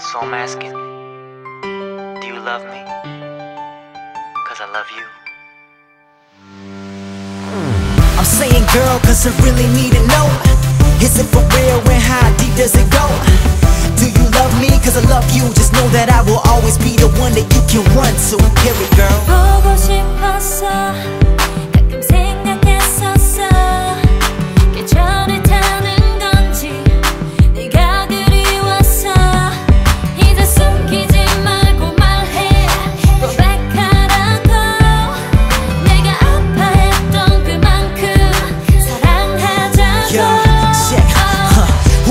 So I'm asking, do you love me? Cause I love you. I'm saying girl, cause I really need to know. Is it for real When how deep does it go? Do you love me? Cause I love you. Just know that I will always be the one that you can run to. Here we go.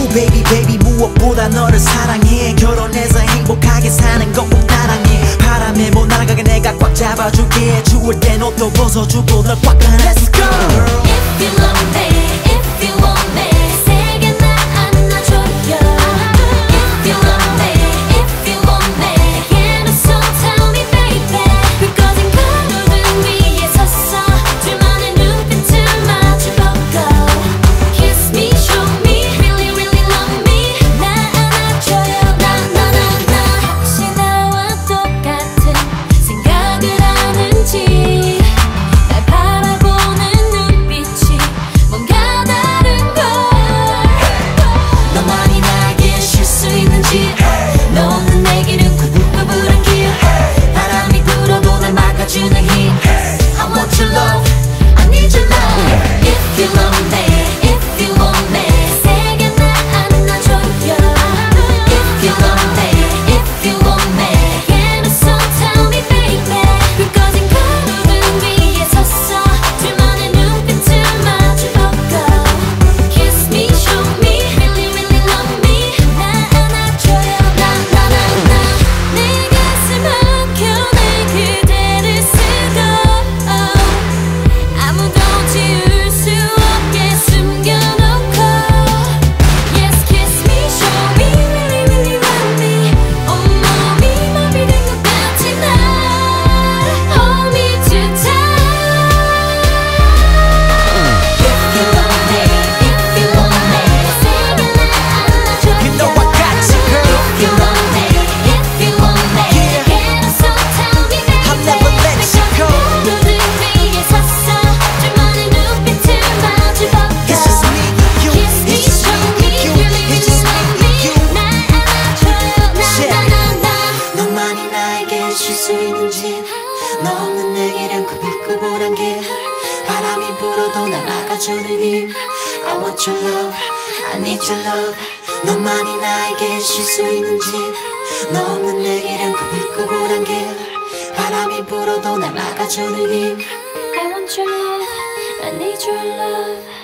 baby baby 무엇보다 너를 사랑해. 결혼해서 행복하게 사는 것꼭 따랑해. 바람에 못 나가게 내가 꽉 잡아줄게. 추울 땐 옷도 벗어주고 널꽉 안아 Let's go. 나에게 줄 수 있는지. 너 없는 내게는 그 빛과 보란 길. 바람이 불어도 날아가주는 힘 I want your love, I need your love. 너만이 나에게 줄 수 있는지. 너 없는 내게는 그 빛과 보란 길. 바람이 불어도 날아가주는 힘 I want your love, I need your love.